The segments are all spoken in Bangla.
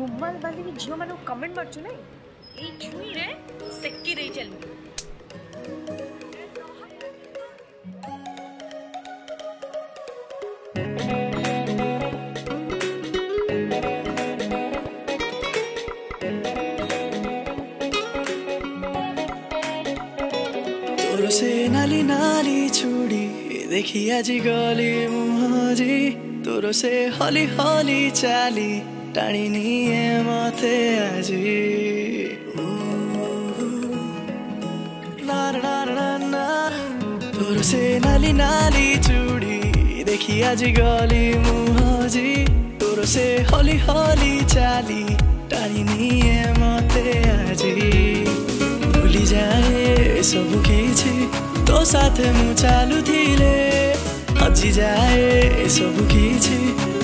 ગુમ્મલ બાંધીની ઝીઓ મને કમેન્ટ મળજો ને એ જોઈ રે સક્કી રહી ચાલુ से नाली नाली छोड़ी देखी आज गली मुहाजी तोरो से हली हली चाली টানি নিয়ে মাথে আজি তোর সে নালি নালি চুড়ি দেখি আজি গলি মুহাজি তোর সে হলি হলি চালি টানি নিয়ে মাথে আজি ভুলি যায় সব কিছু তো সাথে মু চালু থিলে আজি যায় সব কিছু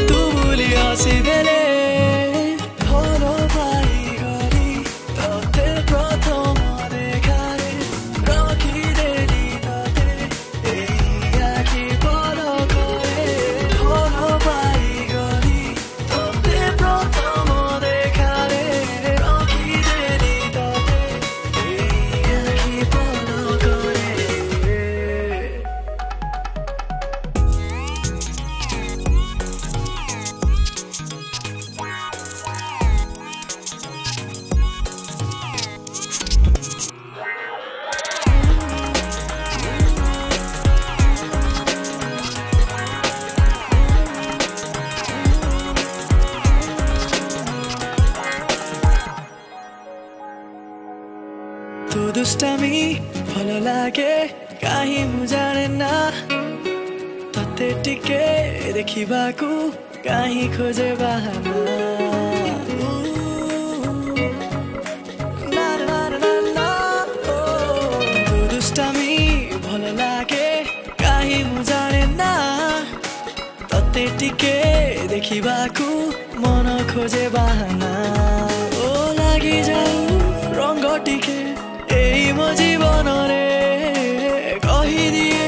তু ভুলি হসি দেলে তো দুষ্টামি ভালো লাগে কাহি মু জানে না তে টিকে দেখিবাকু কাহি খোঁজে বাহানা টিকে দেখিবাকু মন খোঁজে বাহানা ও লাগি যাও রঙ টিকে ମୋ ଜୀବନରେ କହିଦିଏ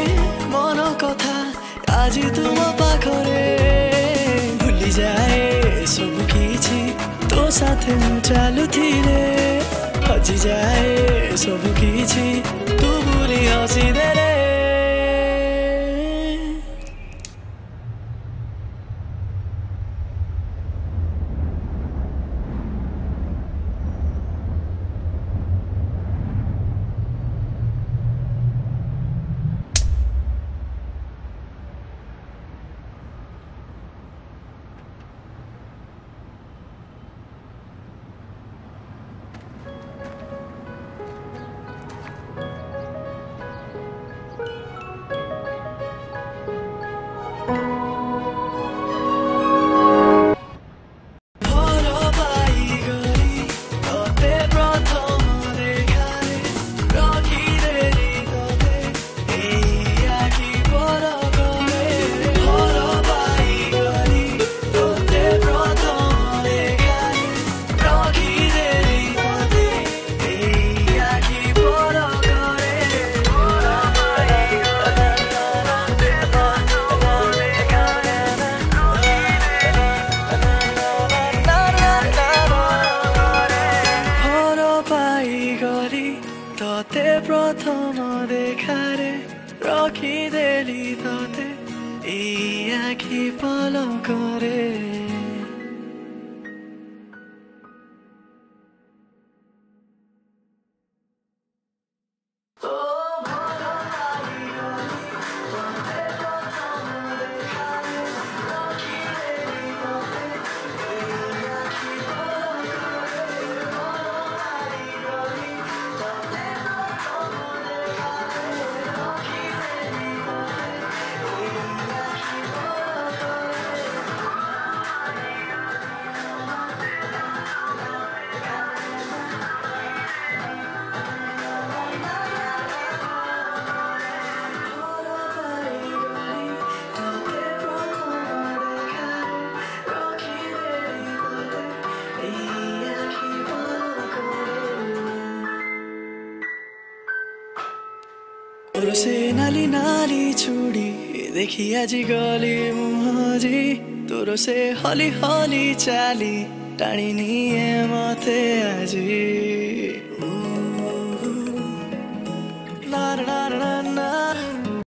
ମନ କଥା ଆଜି ତୁମ ପାଖରେ ଭୁଲିଯାଏ ସବୁ କିଛି ତୋ ସାଥେ ମୁଁ ଚାଲୁଥିଲେ ହଜିଯାଏ ସବୁ କିଛି ତୁ ବୁଲି ହସିଦେଲେ এই একই পালন করে রোসে নালি নালি ছুড়ি দেখি আজি গলি মুহরি তোর সে হলি হলি চালি টানি নিয়ে মতে আজি না না না না